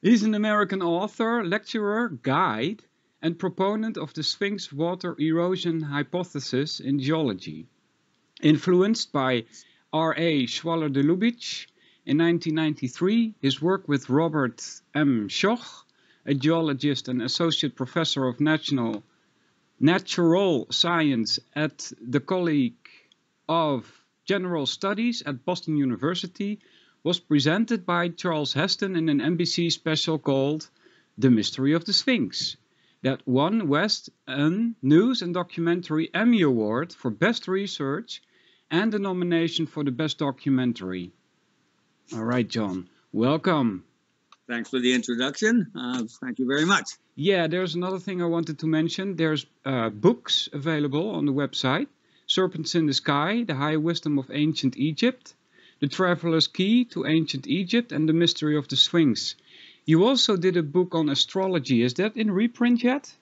He's an American author, lecturer, guide, and proponent of the Sphinx water erosion hypothesis in geology. Influenced by R.A. Schwaller de Lubicz, in 1993, his work with Robert M. Schoch, a geologist and associate professor of national, natural science at the College of General Studies at Boston University, was presented by Charlton Heston in an NBC special called The Mystery of the Sphinx that won West an News and Documentary Emmy Award for Best Research and a nomination for the Best Documentary. All right, John, welcome. Thanks for the introduction. Uh, thank you very much. Yeah, there's another thing I wanted to mention. There's uh, books available on the website. Serpents in the Sky, The High Wisdom of Ancient Egypt, The Traveler's Key to Ancient Egypt, and The Mystery of the Sphinx. You also did a book on astrology. Is that in reprint yet?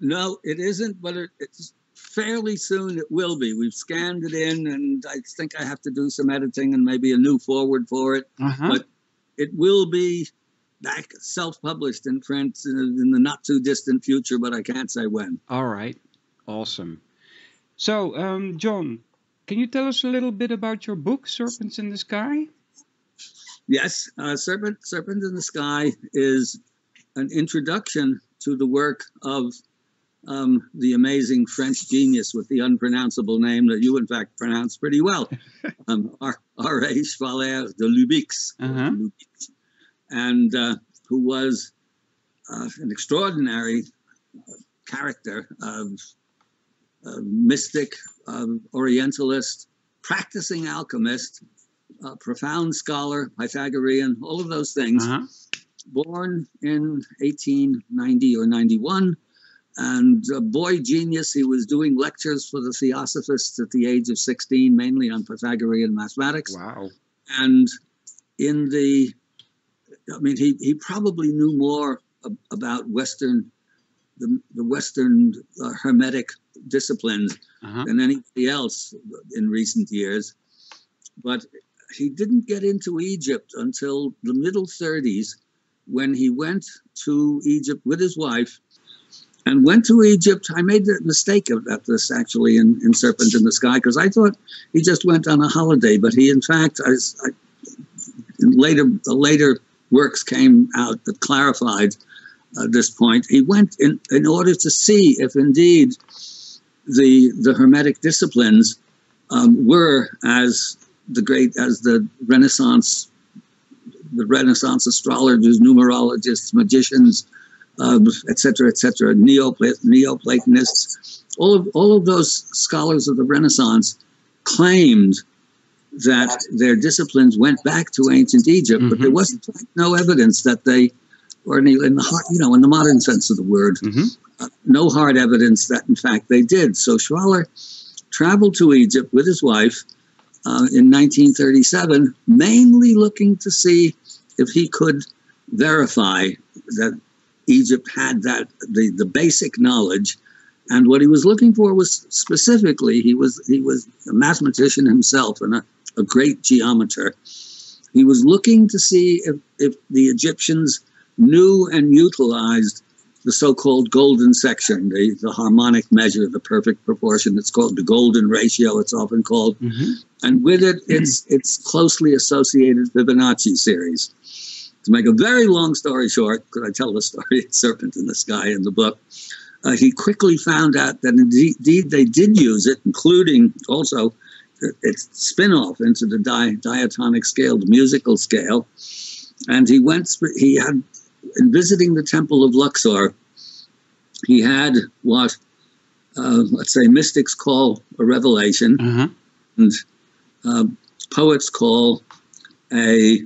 No, it isn't, but it, it's fairly soon it will be. We've scanned it in, and I think I have to do some editing and maybe a new forward for it. Uh-huh. But it will be back self-published in print in, in the not too distant future, but I can't say when. All right, awesome. So, um, John, can you tell us a little bit about your book, Serpents in the Sky? Yes, uh, Serpent, Serpent in the Sky is an introduction to the work of um, the amazing French genius with the unpronounceable name that you, in fact, pronounce pretty well, um, R.A. Schwaller de Lubicz, Uh-huh. Lubicz, and uh, who was uh, an extraordinary uh, character, of a mystic, um, Orientalist, practicing alchemist, a profound scholar, Pythagorean, all of those things. Uh-huh. Born in 1890 or 91, and a boy genius. He was doing lectures for the Theosophists at the age of 16, mainly on Pythagorean mathematics. Wow. And in the, I mean, he, he probably knew more ab- about Western, the, the Western uh, Hermetic disciplines Uh-huh. than anybody else in recent years. But he didn't get into Egypt until the middle 30s when he went to Egypt with his wife and went to Egypt. I made the mistake of this actually in, in Serpent in the Sky because I thought he just went on a holiday, but he in fact, I, I, in later the later works came out that clarified uh, this point. He went in in order to see if indeed the the Hermetic disciplines um, were as the great as the Renaissance the Renaissance astrologers, numerologists, magicians, um, etc., cetera, et cetera, Neopla- Neoplatonists, all of all of those scholars of the Renaissance claimed that their disciplines went back to ancient Egypt, but there Mhm. was no evidence that they, or in the heart, you know, in the modern sense of the word, Mm-hmm. uh, no hard evidence that in fact they did. So Schwaller traveled to Egypt with his wife uh, in 1937, mainly looking to see if he could verify that Egypt had that the, the basic knowledge. And what he was looking for was specifically he was he was a mathematician himself and a, a great geometer. He was looking to see if, if the Egyptians knew and utilized the so-called golden section, the, the harmonic measure, the perfect proportion. It's called the golden ratio. It's often called, Mm-hmm. and with it, it's it's closely associated with the Fibonacci series. To make a very long story short, because I tell the story of Serpent in the Sky in the book, uh, he quickly found out that indeed they did use it, including also its spin-off into the di- diatonic scale, the musical scale. And he went, he had, in visiting the temple of Luxor, he had what, uh, let's say, mystics call a revelation, Uh-huh. and uh, poets call a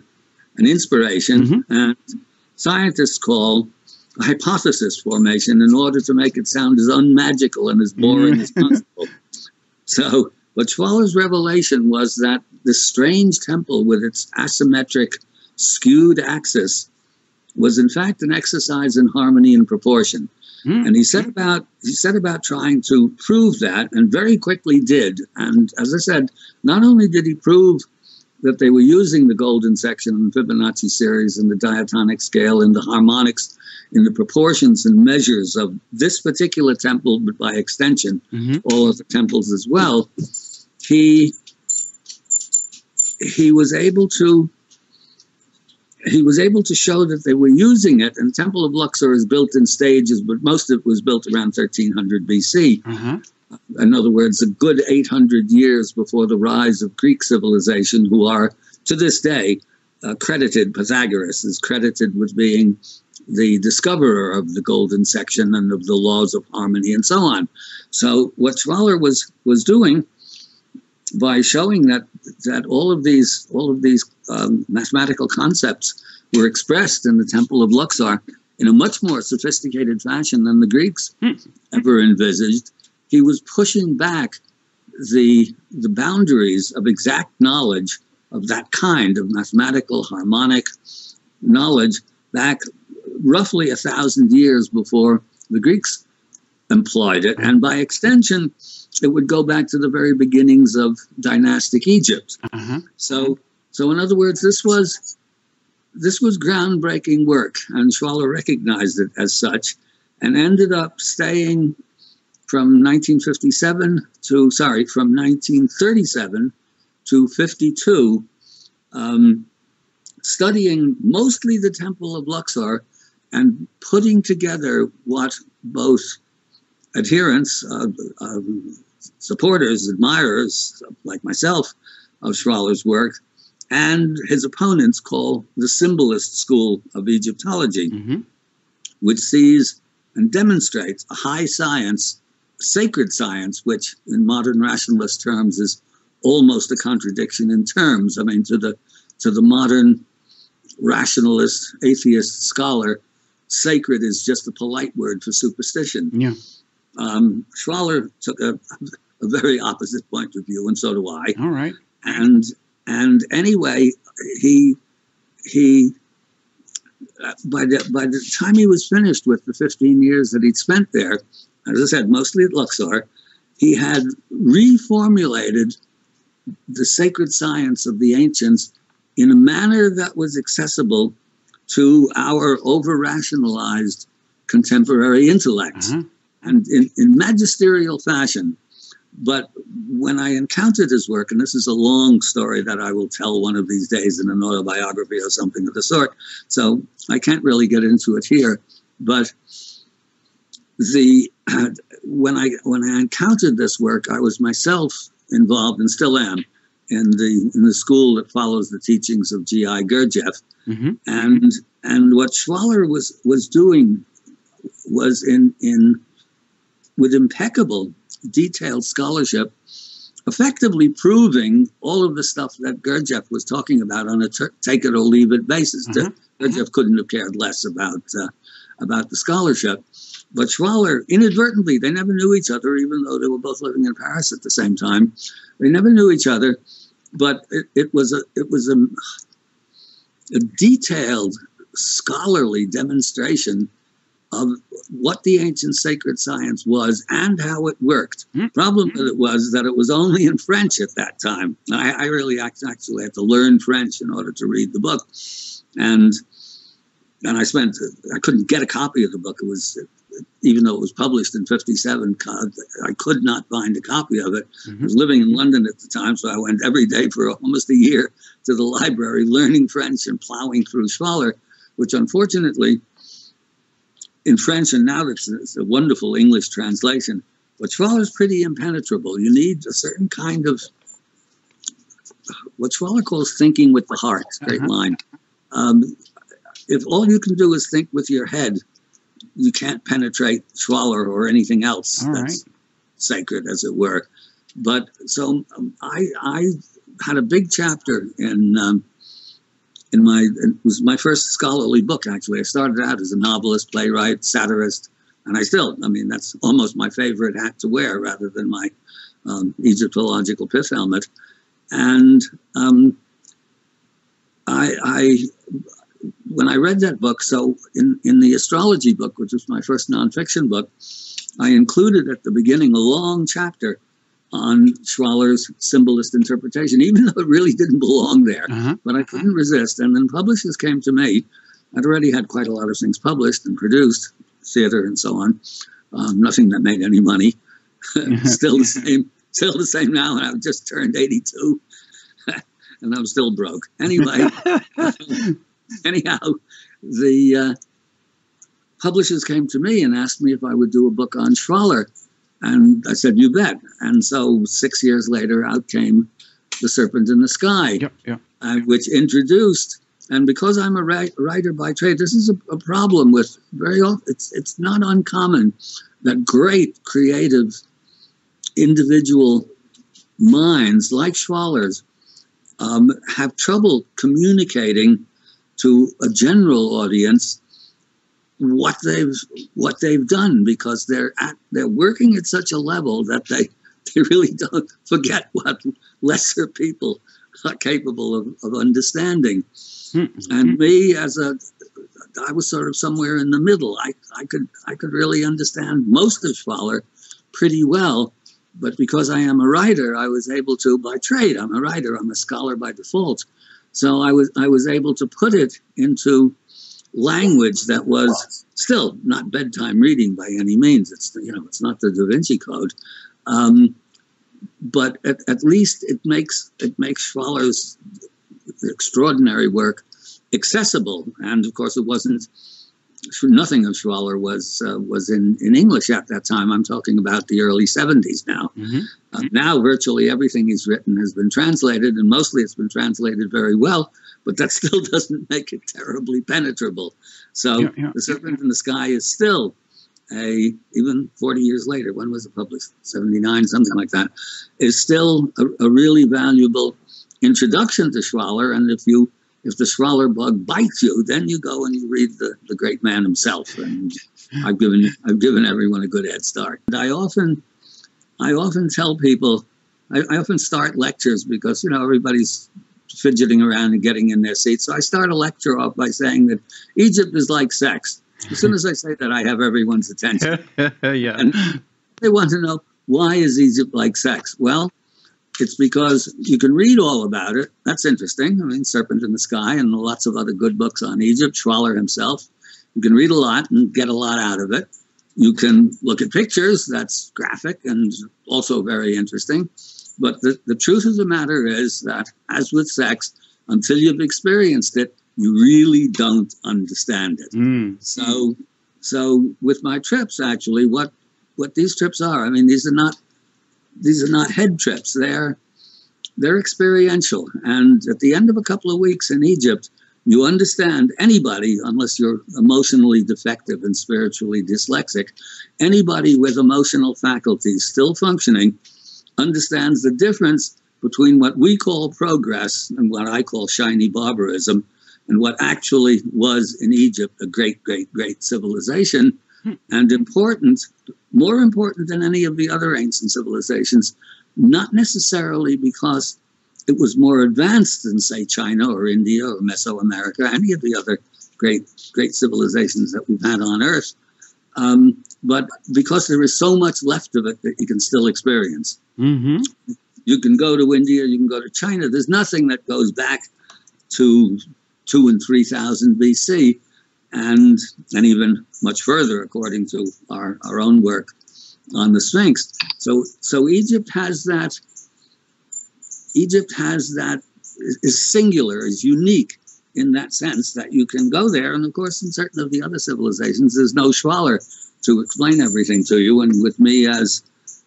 an inspiration, Mhm. and scientists call a hypothesis formation in order to make it sound as unmagical and as boring as possible. So, what Schwaller's revelation was that this strange temple with its asymmetric, skewed axis was in fact an exercise in harmony and proportion. Mm. And he set about he set about trying to prove that, and very quickly did. And as I said, not only did he prove that they were using the golden section and Fibonacci series and the diatonic scale and the harmonics in the proportions and measures of this particular temple, but by extension, hmm all of the temples as well, he he was able to he was able to show that they were using it. And Temple of Luxor is built in stages, but most of it was built around 1300 BC. Uh-huh. In other words, a good 800 years before the rise of Greek civilization, who are to this day uh, credited, Pythagoras is credited with being the discoverer of the golden section and of the laws of harmony and so on. So what Schwaller was was doing by showing that that all of these all of these um, mathematical concepts were expressed in the Temple of Luxor in a much more sophisticated fashion than the Greeks Hmm. ever envisaged. He was pushing back the the boundaries of exact knowledge of that kind of mathematical harmonic knowledge back roughly a thousand years before the Greeks employed it, and by extension, it would go back to the very beginnings of dynastic Egypt. Uh-huh. So, so in other words, this was this was groundbreaking work, and Schwaller recognized it as such, and ended up staying from 1957 to sorry from 1937 to 52, um, studying mostly the Temple of Luxor and putting together what both adherents, uh, um, supporters, admirers like myself of Schwaller's work, and his opponents call the symbolist school of Egyptology, hmm which sees and demonstrates a high science, sacred science, which in modern rationalist terms is almost a contradiction in terms. I mean, to the to the modern rationalist, atheist scholar, sacred is just a polite word for superstition. Yeah. Um, Schwaller took a, a very opposite point of view, and so do I. All right. And and anyway, he he uh, by the by the time he was finished with the 15 years that he'd spent there, as I said, mostly at Luxor, he had reformulated the sacred science of the ancients in a manner that was accessible to our over rationalized contemporary intellect Uh-huh. And in, in magisterial fashion. But when I encountered his work, and this is a long story that I will tell one of these days in an autobiography or something of the sort, so I can't really get into it here. But the when I when I encountered this work, I was myself involved and still am in the in the school that follows the teachings of G.I. Gurdjieff hmm and and what Schwaller was was doing was in in with impeccable detailed scholarship effectively proving all of the stuff that Gurdjieff was talking about on a ter- take it or leave it basis. Mhm. Gurdjieff couldn't have cared less about uh, about the scholarship, but Schwaller inadvertently they never knew each other, even though they were both living in Paris at the same time. They never knew each other, but it, it was a it was a a detailed scholarly demonstration of what the ancient sacred science was and how it worked. Hmm. Problem with it was that it was only in French at that time. I, I really actually had to learn French in order to read the book, and and I spent I couldn't get a copy of the book. It was even though it was published in '57, I could not find a copy of it. I hmm was living in London at the time, so I went every day for almost a year to the library, learning French and plowing through Schwaller, which unfortunately, in French, and now it's, it's a wonderful English translation, but Schwaller's pretty impenetrable. You need a certain kind of what Schwaller calls thinking with the heart, great Uh-huh. line. Um, if all you can do is think with your head, you can't penetrate Schwaller or anything else All that's sacred, as it were. But so um, I, I had a big chapter in um, in my it was my first scholarly book actually. I started out as a novelist, playwright, satirist, and I still I mean that's almost my favorite hat to wear rather than my um, Egyptological pith helmet. And um, I, I when I read that book, so in in the astrology book, which was my first nonfiction book, I included at the beginning a long chapter on Schwaller's symbolist interpretation, even though it really didn't belong there. Uh-huh. But I couldn't resist. And then publishers came to me. I'd already had quite a lot of things published and produced, theater and so on. Um, nothing that made any money. still the same. Still the same now, and I've just turned 82, and I'm still broke. Anyway, anyhow, the uh, publishers came to me and asked me if I would do a book on Schwaller. And I said, you bet. And so six years later, out came The Serpent in the Sky, uh, which introduced, and because I'm a ri- writer by trade, this is a, a problem with very often, it's, it's not uncommon that great creative individual minds like Schwaller's um, have trouble communicating to a general audience what they've what they've done because they're at they're working at such a level that they they really don't forget what lesser people are capable of, of understanding. Mm-hmm. And me as a I was sort of somewhere in the middle. I, I could I could really understand most of Schwaller pretty well, but because I am a writer, I was able to by trade. I'm a writer. I'm a scholar by default. So I was I was able to put it into language that was still not bedtime reading by any means. It's you know it's not the Da Vinci Code, um, but at, at least it makes it makes Schwaller's extraordinary work accessible. And of course, it wasn't nothing of Schwaller was uh, was in, in English at that time. I'm talking about the early 70s now. Mm-hmm. Uh, now, virtually everything he's written has been translated, and mostly it's been translated very well. But that still doesn't make it terribly penetrable. So, Yeah, yeah. The Serpent in the Sky is still a even 40 years later. When was it published? 79, something like that. Is still a, a really valuable introduction to Schwaller. And if you if the Schwaller bug bites you, then you go and you read the, the great man himself. And I've given I've given everyone a good head start. And I often I often tell people I, I often start lectures because you know everybody's fidgeting around and getting in their seats. So I start a lecture off by saying that Egypt is like sex. As soon as I say that, I have everyone's attention. yeah. And they want to know why is Egypt like sex? Well, it's because you can read all about it. That's interesting. I mean, Serpent in the Sky and lots of other good books on Egypt, Schwaller himself. You can read a lot and get a lot out of it. You can look at pictures, that's graphic and also very interesting. But the, the truth of the matter is that, as with sex, until you've experienced it, you really don't understand it. Mm. So, so with my trips, actually, what what these trips are, I mean, these are not these are not head trips. They're they're experiential, and at the end of a couple of weeks in Egypt, you understand anybody, unless you're emotionally defective and spiritually dyslexic, anybody with emotional faculties still functioning understands the difference between what we call progress and what I call shiny barbarism and what actually was in Egypt a great, great, great civilization and important, more important than any of the other ancient civilizations, not necessarily because it was more advanced than, say, China or India or Mesoamerica, any of the other great, great civilizations that we've had on Earth, um, but because there is so much left of it that you can still experience. hmm You can go to India, you can go to China. There's nothing that goes back to two and three thousand BC, and and even much further according to our, our own work on the Sphinx. So so Egypt has that. Egypt has that is singular, is unique in that sense that you can go there, and of course, in certain of the other civilizations, there's no Schwaller to explain everything to you, and with me as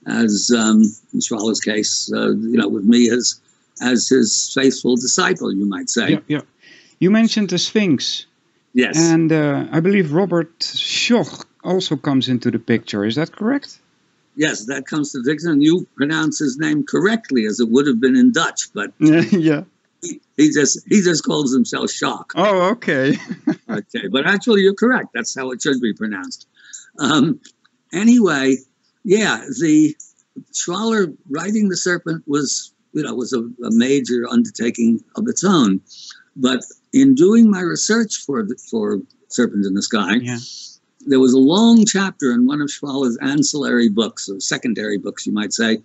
as um, in Schwaller's case, uh, you know, with me as as his faithful disciple, you might say. Yeah, yeah. You mentioned the Sphinx, Yes. and uh, I believe Robert Schoch also comes into the picture. Is that correct? yes, that comes to Dixon. You pronounce his name correctly, as it would have been in Dutch, but yeah. he, he just he just calls himself Shock. Oh, okay. Okay, but actually, you're correct. That's how it should be pronounced. Um, anyway, yeah, the Schwaller writing the Serpent was, you know, was a, a major undertaking of its own. But in doing my research for the, for Serpent in the Sky, yeah. there was a long chapter in one of Schwaller's ancillary books, or secondary books, you might say,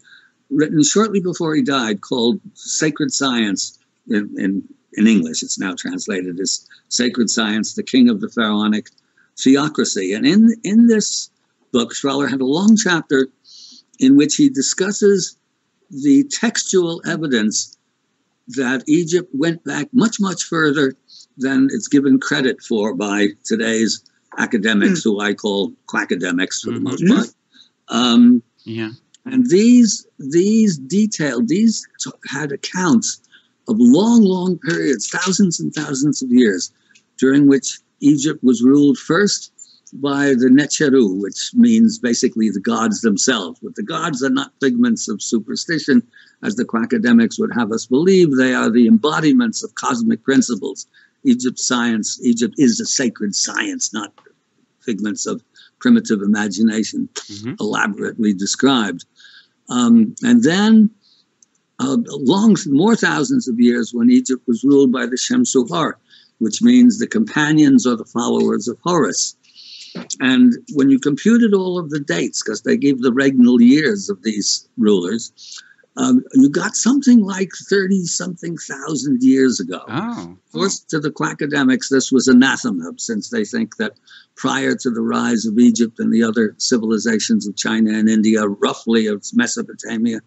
written shortly before he died called Sacred Science in, in, in English. It's now translated as Sacred Science, the King of the Pharaonic Theocracy. And in, in this book, Schwaller had a long chapter in which he discusses the textual evidence that Egypt went back much, much further than it's given credit for by today's academics, mm-hmm. who I call quackademics for mm-hmm. the most part. Um, yeah. And these these detailed these t- had accounts of long, long periods, thousands and thousands of years, during which Egypt was ruled first by the Neteru, which means basically the gods themselves. But the gods are not figments of superstition, as the quackademics would have us believe. They are the embodiments of cosmic principles. Egypt's science, Egypt is a sacred science, not figments of primitive imagination, mm-hmm. elaborately described. Um, and then, uh, long more thousands of years, when Egypt was ruled by the Shemsu Hor, which means the companions or the followers of Horus. And when you computed all of the dates, because they gave the regnal years of these rulers, um, you got something like 30 something thousand years ago. Oh. Of course, to the quackademics, this was anathema, since they think that prior to the rise of Egypt and the other civilizations of China and India, roughly of Mesopotamia,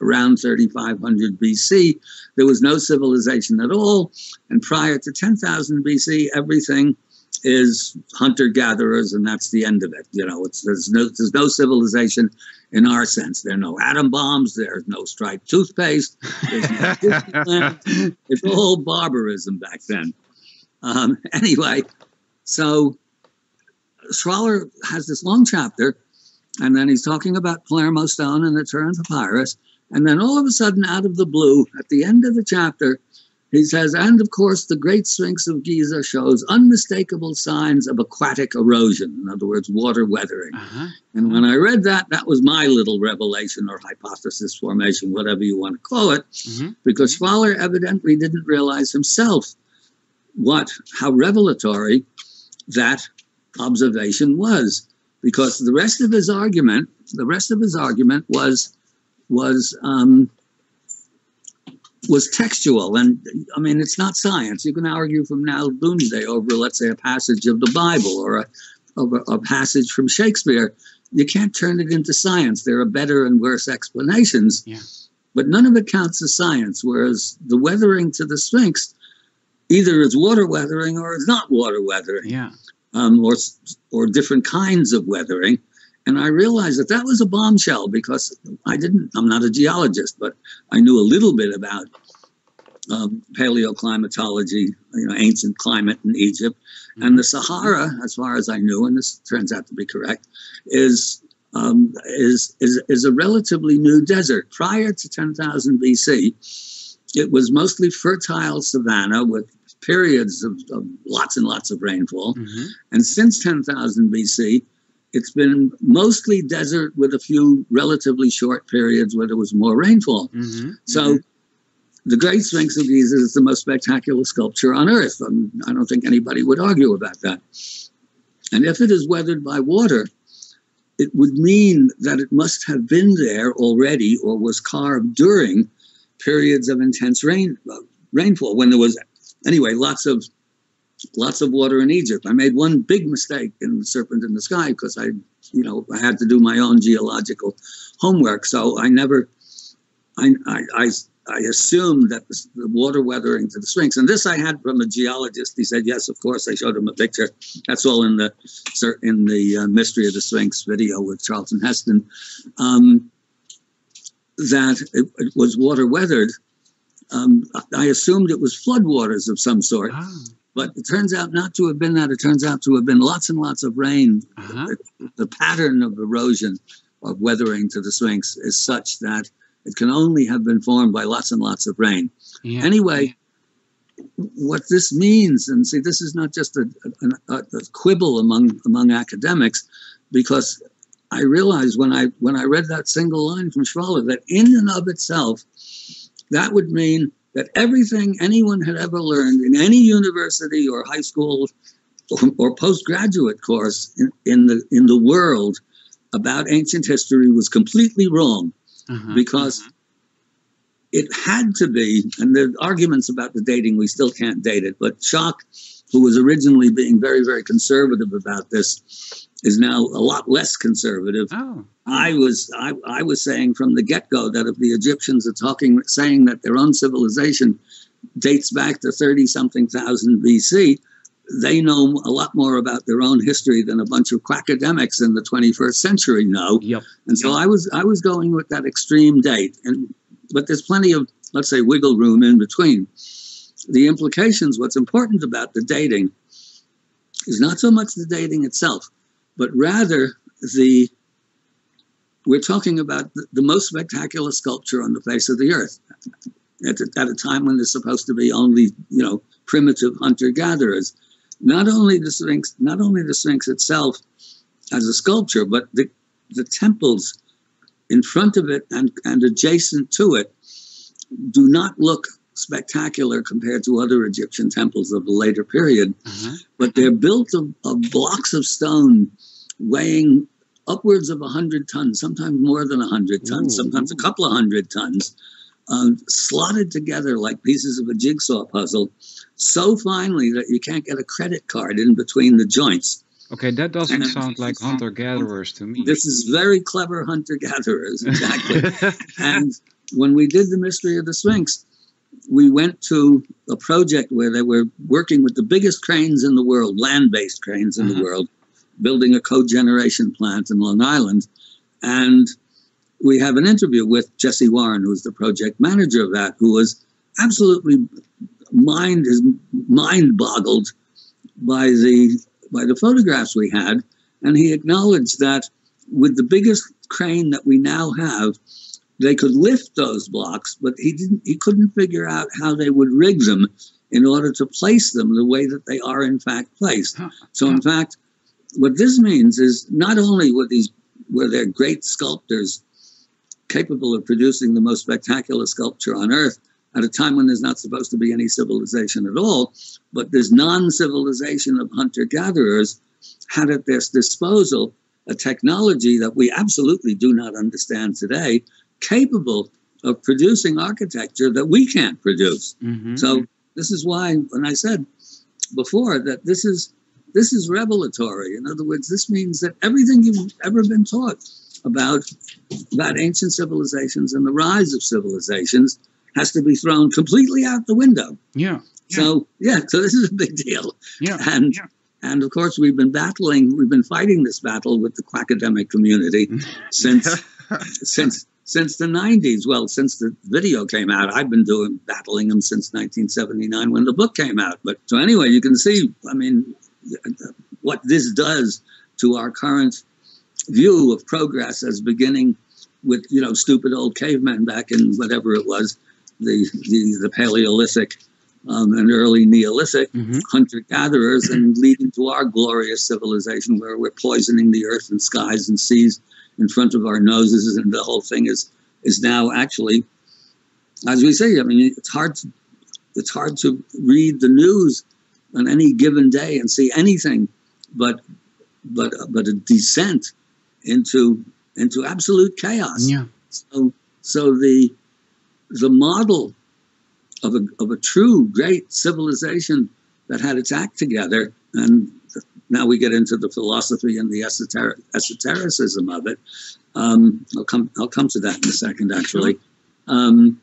around 3500 BC, there was no civilization at all. And prior to 10,000 BC, everything is hunter gatherers, and that's the end of it. You know, there's no there's no civilization in our sense. There are no atom bombs. There's no striped toothpaste. There's no it's all barbarism back then. Um, anyway, so Schwaller has this long chapter, and then he's talking about Palermo stone and the Turin papyrus, and then all of a sudden, out of the blue, at the end of the chapter, he says, and of course, the Great Sphinx of Giza shows unmistakable signs of aquatic erosion, in other words, water weathering. Uh-huh. And when I read that, that was my little revelation or hypothesis formation, whatever you want to call it, mm-hmm. because Schwaller evidently didn't realize himself what, how revelatory that observation was. Because the rest of his argument, the rest of his argument was, was um, was textual. And I mean, it's not science. You can argue from now doomsday over, let's say, a passage of the Bible or a, over a passage from Shakespeare. You can't turn it into science. There are better and worse explanations. Yeah. But none of it counts as science. Whereas the weathering to the Sphinx, either it's water weathering or it's not water weathering. Yeah. Um, or, or different kinds of weathering. And I realized that that was a bombshell because I didn't, I'm not a geologist, but I knew a little bit about um, paleoclimatology, you know, ancient climate in Egypt. And the Sahara, as far as I knew, and this turns out to be correct, is um, is, is, is a relatively new desert. Prior to 10,000 BC, it was mostly fertile savanna with periods of, of lots and lots of rainfall. Mm-hmm. And since 10,000 BC, it's been mostly desert with a few relatively short periods where there was more rainfall. Mm-hmm. So mm-hmm. the Great Sphinx of Giza is the most spectacular sculpture on earth. and I don't think anybody would argue about that. And if it is weathered by water, it would mean that it must have been there already or was carved during periods of intense rain uh, rainfall when there was anyway lots of lots of water in Egypt. I made one big mistake in the Serpent in the Sky because I, you know, I had to do my own geological homework. So I never, I, I, I, I assumed that the, the water weathering to the Sphinx, and this I had from a geologist. He said, "Yes, of course." I showed him a picture. That's all in the in the uh, Mystery of the Sphinx video with Charlton Heston. Um, that it, it was water weathered. Um, I assumed it was floodwaters of some sort. Ah. But it turns out not to have been that. It turns out to have been lots and lots of rain. Uh-huh. The, the, pattern of erosion of weathering to the Sphinx is such that it can only have been formed by lots and lots of rain. Yeah. Anyway, what this means, and see, this is not just a, a, a, quibble among among academics, because I realized when I when I read that single line from Schwaller that in and of itself, that would mean that everything anyone had ever learned in any university or high school or, or postgraduate course in, in, the in the world about ancient history was completely wrong uh-huh, because uh-huh. it had to be, and the arguments about the dating, we still can't date it, but Schoch, who was originally being very, very conservative about this, is now a lot less conservative. Oh. I was I, I was saying from the get go that if the Egyptians are talking saying that their own civilization dates back to thirty something thousand BC, they know a lot more about their own history than a bunch of academics in the 21st century know. Yep. And so I was I was going with that extreme date, and but there's plenty of let's say wiggle room in between. The implications, what's important about the dating, is not so much the dating itself, but rather the we're talking about the, the most spectacular sculpture on the face of the earth at a, at a time when there's supposed to be only you know primitive hunter gatherers. Not only the Sphinx, not only the Sphinx itself as a sculpture, but the the temples in front of it and, and adjacent to it do not look spectacular compared to other Egyptian temples of the later period, Uh-huh. but they're built of, of blocks of stone weighing upwards of 100 tons, sometimes more than 100 tons, Ooh. sometimes a couple of hundred tons, um, slotted together like pieces of a jigsaw puzzle so finely that you can't get a credit card in between the joints. Okay, that doesn't And- sound like hunter gatherers to me. This is very clever hunter gatherers, exactly. and when we did the mystery of the Sphinx, we went to a project where they were working with the biggest cranes in the world, land-based cranes in the Mhm. world, building a cogeneration plant in Long Island, and we have an interview with Jesse Warren, who's the project manager of that, who was absolutely mind his mind boggled by the by the photographs we had, and he acknowledged that with the biggest crane that we now have, they could lift those blocks, but he didn't. He couldn't figure out how they would rig them in order to place them the way that they are in fact placed. So, in fact, what this means is not only were these were there great sculptors capable of producing the most spectacular sculpture on earth at a time when there's not supposed to be any civilization at all, but this non-civilization of hunter-gatherers had at their disposal a technology that we absolutely do not understand today, capable of producing architecture that we can't produce. Mhm. So this is why when I said before that this is this is revelatory. In other words, this means that everything you've ever been taught about about ancient civilizations and the rise of civilizations has to be thrown completely out the window. yeah, So yeah, so this is a big deal. yeah, And yeah. and of course we've been battling, we've been fighting this battle with the academic community since since since the 90s. Well, since the video came out, I've been doing battling them since 1979 when the book came out. But so anyway, you can see, I mean, what this does to our current view of progress as beginning with you know stupid old cavemen back in whatever it was, the the, the Paleolithic um, and early Neolithic Mhm. hunter gatherers and leading to our glorious civilization where we're poisoning the earth and skies and seas in front of our noses and the whole thing is is now actually as we say i mean it's hard to it's hard to read the news on any given day and see anything but but but a descent into into absolute chaos yeah. so so the the model of a of a true great civilization that had its act together, and now we get into the philosophy and the esoteric, esotericism of it. Um, I'll come I'll come to that in a second, actually. Um,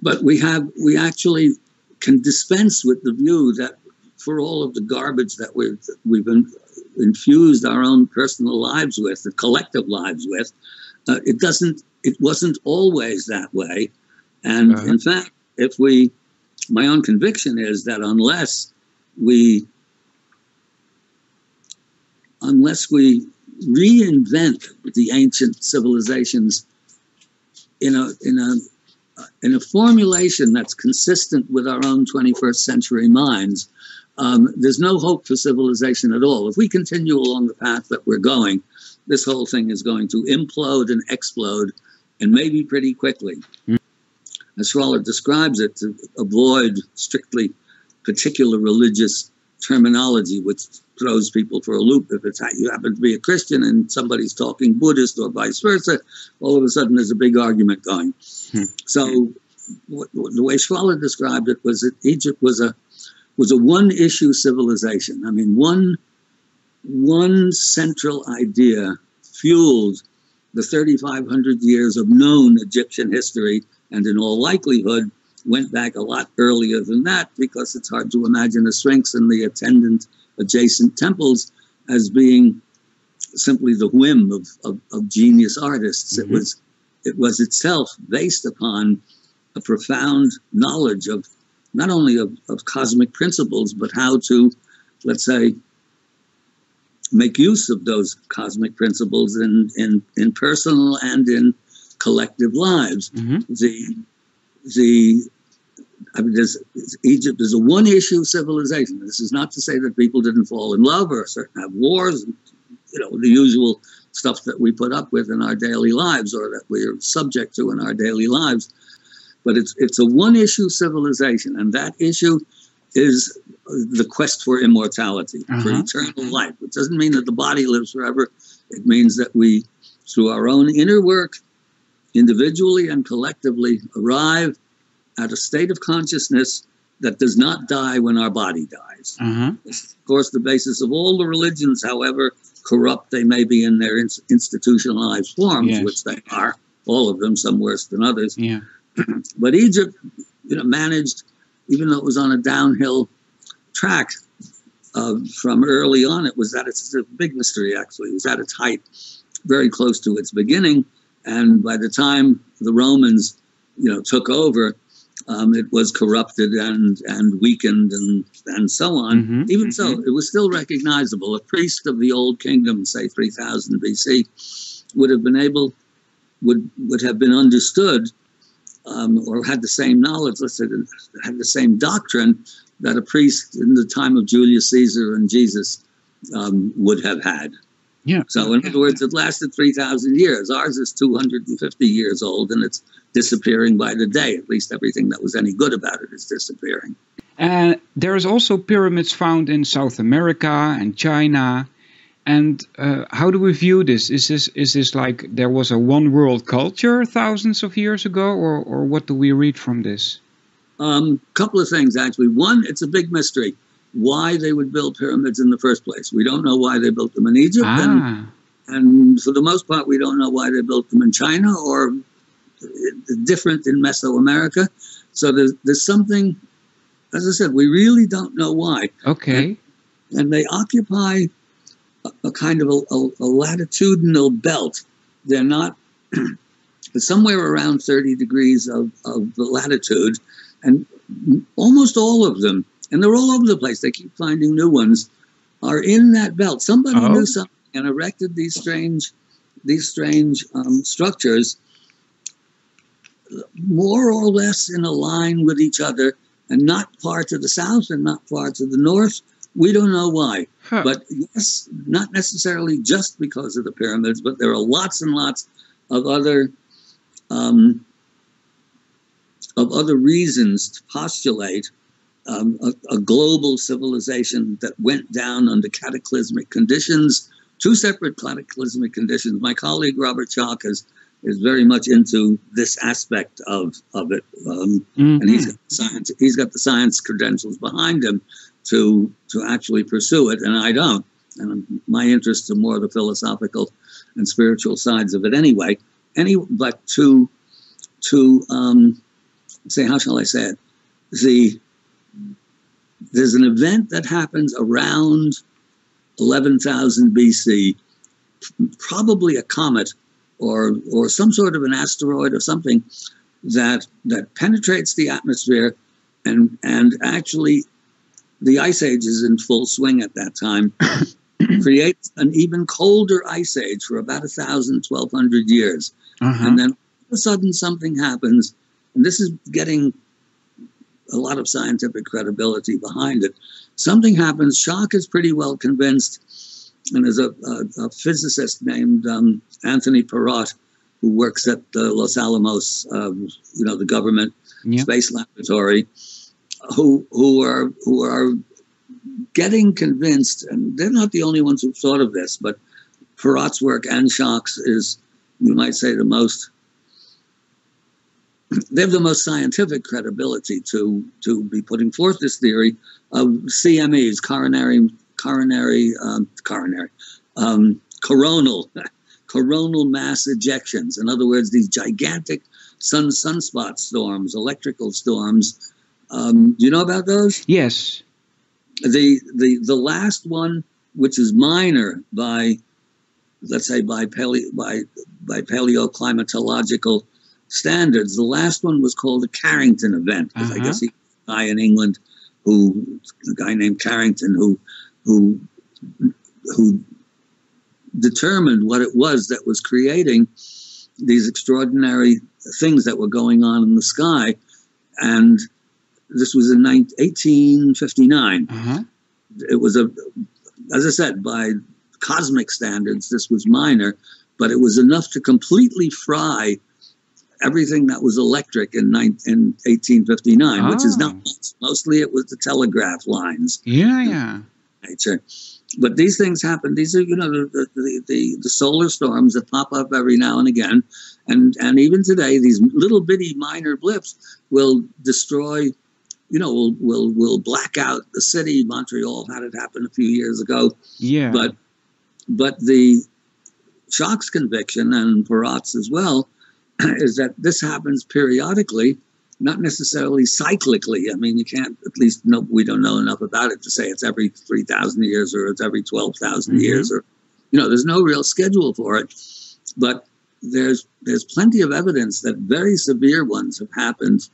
but we have we actually can dispense with the view that for all of the garbage that we've we've in, infused our own personal lives with, the collective lives with, uh, it doesn't it wasn't always that way and Uh-huh. in fact if we my own conviction is that unless we unless we reinvent the ancient civilizations in a in a in a formulation that's consistent with our own 21st century minds, um, there's no hope for civilization at all. If we continue along the path that we're going, this whole thing is going to implode and explode, and maybe pretty quickly. As describes it, to avoid strictly particular religious terminology, which throws people for a loop. If it's you happen to be a Christian and somebody's talking Buddhist or vice versa, all of a sudden there's a big argument going. Hmm. So the way Schwaller described it was that Egypt was a was a one issue civilization. I mean, one one central idea fueled the 3,500 years of known Egyptian history, and in all likelihood went back a lot earlier than that because it's hard to imagine the Sphinx and the attendant adjacent temples as being simply the whim of, of, of genius artists. Mm-hmm. It was it was itself based upon a profound knowledge of not only of, of cosmic principles, but how to, let's say, make use of those cosmic principles in, in, in personal and in collective lives. Mm-hmm. The the I mean, there's, Egypt is a one issue civilization. This is not to say that people didn't fall in love or certain have wars, you know, the usual stuff that we put up with in our daily lives or that we're subject to in our daily lives. But it's, it's a one issue civilization, and that issue is the quest for immortality, uh-huh. for eternal life, It doesn't mean that the body lives forever. It means that we, through our own inner work, individually and collectively, arrive at a state of consciousness that does not die when our body dies. Uh-huh. Of course, the basis of all the religions, however corrupt they may be in their in- institutionalized forms, yes. which they are, all of them, some worse than others. Yeah. but Egypt, you know, managed, even though it was on a downhill track uh, from early on, it was at its a big mystery. Actually, it was at its height, very close to its beginning, and by the time the Romans, you know, took over, um, it was corrupted and and weakened and and so on. Mm-hmm, Even mm-hmm. so, it was still recognizable. A priest of the old kingdom, say 3000 BC, would have been able would would have been understood um, or had the same knowledge. Let's say had the same doctrine that a priest in the time of Julius Caesar and Jesus um, would have had. Yeah. So, in other words, it lasted 3,000 years. Ours is 250 years old, and it's disappearing by the day. At least everything that was any good about it is disappearing. And there's also pyramids found in South America and China. And uh, how do we view this? Is this is this like there was a one world culture thousands of years ago, or or what do we read from this? A um, couple of things actually. One, it's a big mystery why they would build pyramids in the first place. We don't know why they built them in Egypt, ah. and, and for the most part, we don't know why they built them in China or different in Mesoamerica. So there's, there's something, as I said, we really don't know why. Okay. And, and they occupy a, a kind of a, a, a, latitudinal belt. They're not, somewhere around 30 degrees of, of latitude, and almost all of them, and they're all over the place, they keep finding new ones, are in that belt. Somebody oh. knew something and erected these strange, these strange um, structures more or less in a line with each other and not far to the south and not far to the north. We don't know why. Huh. But yes, not necessarily just because of the pyramids, but there are lots and lots of other um, of other reasons to postulate um, a, a, global civilization that went down under cataclysmic conditions, two separate cataclysmic conditions. My colleague Robert Schoch has is very much into this aspect of of it, um, mm-hmm. and he's got science. He's got the science credentials behind him to to actually pursue it, and I don't. And my interests are more the philosophical and spiritual sides of it, anyway. Any but to to um, say how shall I say it? The there's an event that happens around 11,000 BC, probably a comet or or some sort of an asteroid or something that that penetrates the atmosphere and and actually the ice age is in full swing at that time creates an even colder ice age for about a thousand, twelve hundred years uh-huh. and then all of a sudden something happens and this is getting a lot of scientific credibility behind it something happens Schoch is pretty well convinced and there's a, a, a physicist named um, Anthony Peratt who works at the Los Alamos, um, you know, the government space laboratory, who who are who are getting convinced, and they're not the only ones who've thought of this, but Peratt's work and Schoch's is, you might say, the most. They have the most scientific credibility to to be putting forth this theory of CMEs, coronary coronary um, coronary um, coronal coronal mass ejections. In other words, these gigantic sun sunspot storms, electrical storms. Um, do you know about those? Yes. The the the last one, which is minor by, let's say by paleo by by paleoclimatological standards, the last one was called the Carrington event. Because Uh-huh. I guess he a guy in England who a guy named Carrington who who who determined what it was that was creating these extraordinary things that were going on in the sky. And this was in 19, 1859. Uh-huh. It was a, as I said, by cosmic standards, this was minor, but it was enough to completely fry everything that was electric in, nine, in 1859, which is not Oh. much. Mostly it was the telegraph lines Yeah, yeah. nature. But these things happen. These are, you know, the, the, the, the solar storms that pop up every now and again. And, and even today, these little bitty minor blips will destroy, you know, will, will, will black out the city. Montreal had it happen a few years ago. Yeah. But, but the Schoch's conviction and Peratt's as well is that this happens periodically, not necessarily cyclically. I mean, you can't, at least no, we don't know enough about it to say it's every 3,000 years or it's every 12,000 Mhm. years or, you know, there's no real schedule for it. But there's, there's plenty of evidence that very severe ones have happened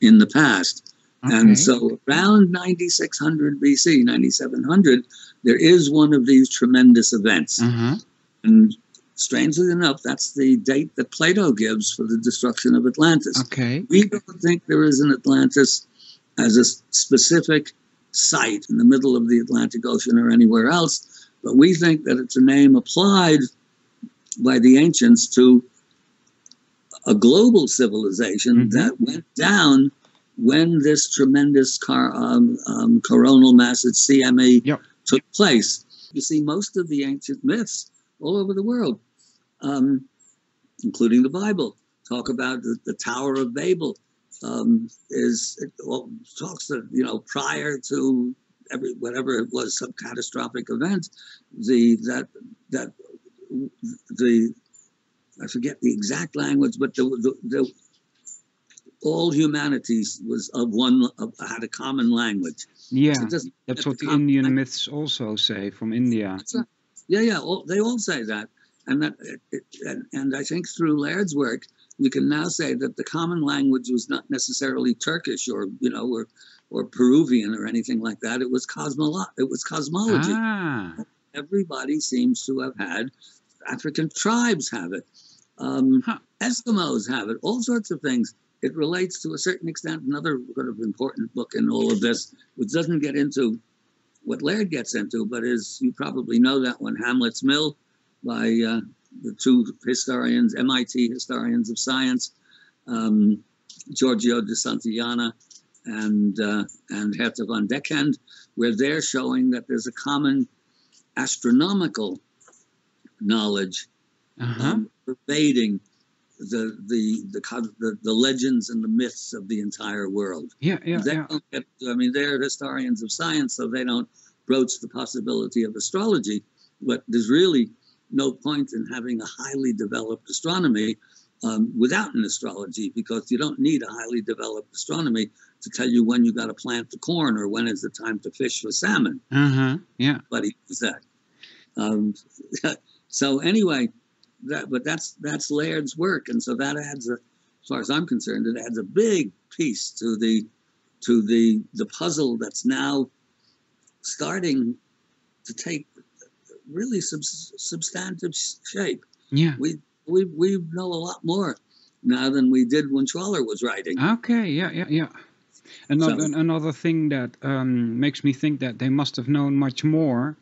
in the past. okay. And so around 9600 BC, 9700, there is one of these tremendous events. Uh-huh. And strangely enough, that's the date that Plato gives for the destruction of Atlantis. Okay. We don't think there is an Atlantis as a specific site in the middle of the Atlantic Ocean or anywhere else, but we think that it's a name applied by the ancients to a global civilization Mhm. that went down when this tremendous car, um, um, coronal mass at CME Yep. took place. You see, most of the ancient myths all over the world, um, including the Bible, talk about the, the Tower of Babel. Um, is it well, talks that you know prior to every whatever it was some catastrophic event, the that that the I forget the exact language, but the, the, the all humanity was of one of, had a common language. Yeah. So That's what the Indian language- myths also say from India. Right. Yeah, yeah, all, they all say that, and that, it, and, and I think through Laird's work, we can now say that the common language was not necessarily Turkish or you know or or Peruvian or anything like that. It was cosmolo- It was cosmology. Ah. Everybody seems to have had. African tribes have it. Um, Huh. Eskimos have it. All sorts of things. It relates to a certain extent. Another sort of important book in all of this, which doesn't get into what Laird gets into, but is you probably know that one, Hamlet's Mill, by uh, the two historians, MIT historians of science, um, Giorgio de Santillana and uh, and Hertha von Dechend, where they're showing that there's a common astronomical knowledge Uh-huh. um, pervading the, the the the the legends and the myths of the entire world. Yeah, yeah, They yeah. get, I mean, they're historians of science, so they don't broach the possibility of astrology. But there's really no point in having a highly developed astronomy um, without an astrology, because you don't need a highly developed astronomy to tell you when you got to plant the corn or when is the time to fish for salmon. Uh-huh. Yeah. But he does that. Um, so anyway, that but that's that's Laird's work, and so that adds a, as far as I'm concerned, it adds a big piece to the to the the puzzle that's now starting to take really sub, substantive shape. Yeah. We we we know a lot more now than we did when Schwaller was writing. Okay, yeah, yeah, yeah. Another, So- another thing that um, makes me think that they must have known much more,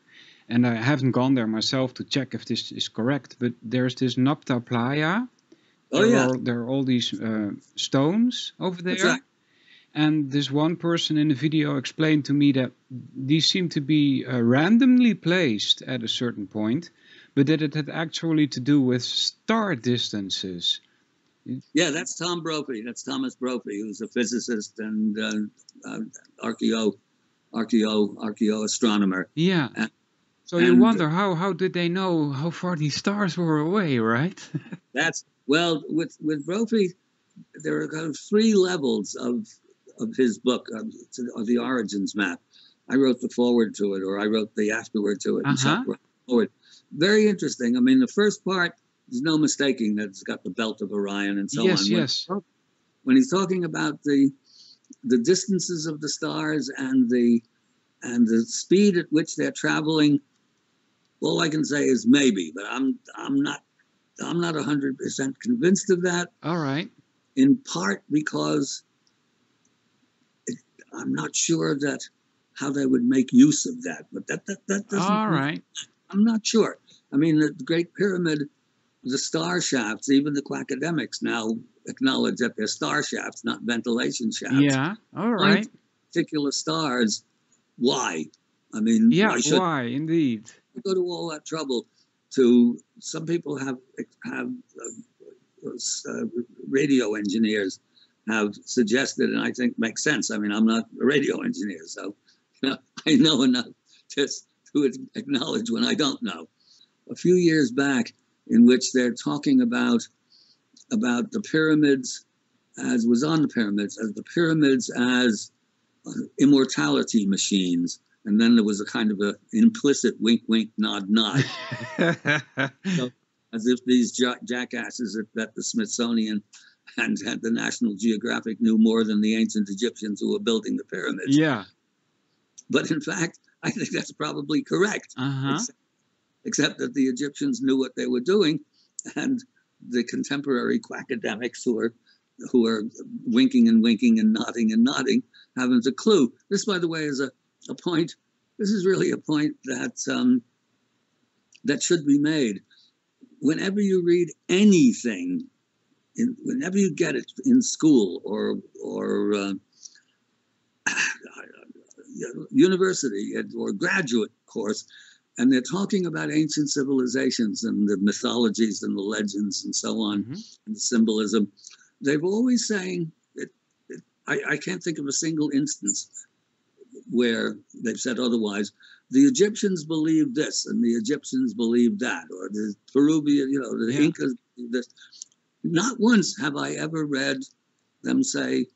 and I haven't gone there myself to check if this is correct, but there's this Nabta Playa. Oh there yeah, Are, there are all these uh, stones over there. Right. And this one person in the video explained to me that these seem to be uh, randomly placed at a certain point, but that it had actually to do with star distances. Yeah, that's Tom Brophy. That's Thomas Brophy, who's a physicist and uh, uh, archeo, archeo, archeo astronomer. Yeah. And, so you wonder how how did they know how far these stars were away, right? that's well with with Brophy, there are kind of three levels of of his book of, of the origins map. I wrote the forward to it, or I wrote the afterward to it. Uh-huh. forward. Very interesting. I mean, the first part there's no mistaking that it's got the belt of Orion and so yes, on. Yes, yes. When he's talking about the the distances of the stars and the and the speed at which they're traveling, all I can say is maybe, but I'm I'm not I'm not hundred percent convinced of that. All right. In part because I'm not sure that how they would make use of that, but that that that doesn't. All right. I'm not sure. I mean, the Great Pyramid the star shafts, even the academics now acknowledge that they're star shafts, not ventilation shafts. Yeah, all right. Particular stars, why? I mean, yeah, why, should, why indeed? Go to all that trouble to. Some people have have uh, uh, radio engineers have suggested, and I think makes sense. I mean, I'm not a radio engineer, so you know, I know enough just to acknowledge when I don't know. A few years back, in which they're talking about about the pyramids as was on the pyramids as the pyramids as uh, immortality machines and then there was a kind of a implicit wink wink nod nod so, as if these jackasses at, at the smithsonian and at the national geographic knew more than the ancient egyptians who were building the pyramids yeah but in fact i think that's probably correct uh-huh except that the Egyptians knew what they were doing, and the contemporary academics who are who are winking and winking and nodding and nodding haven't a clue. This, by the way, is a, a point. This is really a point that um, that should be made. Whenever you read anything, in, whenever you get it in school or or uh, university or graduate course, and they're talking about ancient civilizations and the mythologies and the legends and so on mm-hmm. and the symbolism they've always saying that, I, I, can't think of a single instance where they've said otherwise the egyptians believed this and the egyptians believed that or the peruvian you know the yeah. incas this not once have i ever read them say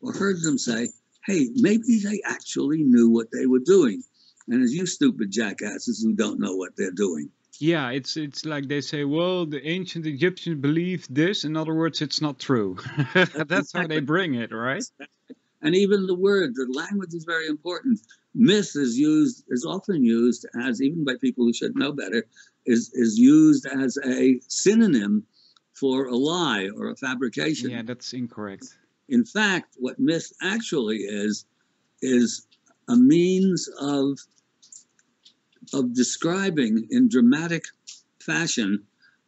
or heard them say hey maybe they actually knew what they were doing and it's you stupid jackasses who don't know what they're doing. Yeah, it's it's like they say, well, the ancient Egyptians believed this. In other words, it's not true. That's how they bring it, right? And even the word, the language is very important. Myth is used is often used as even by people who should know better is is used as a synonym for a lie or a fabrication. Yeah, that's incorrect. In fact, what myth actually is is a means of of describing in dramatic fashion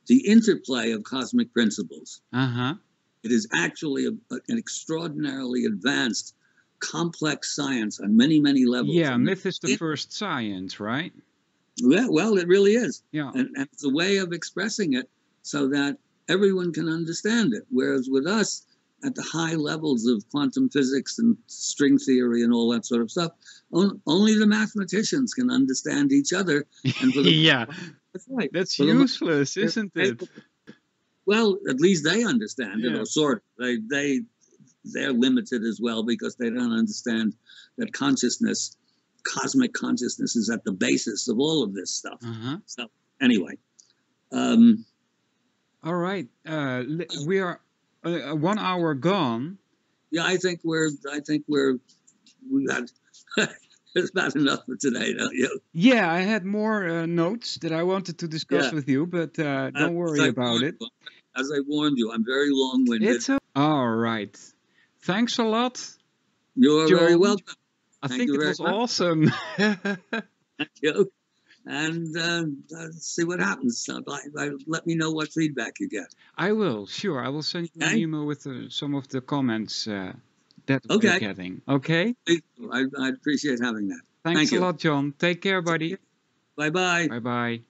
the interplay of cosmic principles. Uh-huh. It is actually a, a, an extraordinarily advanced, complex science on many, many levels. Yeah, and myth is the it, first science, right? Yeah, well, it really is. Yeah. And, and it's a way of expressing it so that everyone can understand it. Whereas with us, at the high levels of quantum physics and string theory and all that sort of stuff. Only the mathematicians can understand each other. The, yeah, that's right. That's for useless, the, isn't it? Well, at least they understand yeah. it, or sort. Of. They they they're limited as well because they don't understand that consciousness, cosmic consciousness, is at the basis of all of this stuff. Uh-huh. So anyway. Um, all right. Uh, we are uh, one hour gone. Yeah, I think we're. I think we're. We got. it's not enough for today, don't you? Yeah, I had more uh, notes that I wanted to discuss yeah. with you, but uh, don't worry about it. You, as I warned you, I'm very long-winded. It's a- all right. Thanks a lot. You're very welcome. I Thank think it was much. awesome. Thank you and uh, see what happens. Let me know what feedback you get. I will, sure. I will send you okay. an email with uh, some of the comments. Uh. that Okay. we're getting. Okay? I, I appreciate having that. Thanks Thank a you. lot, John. Take care, buddy. Bye bye. Bye bye.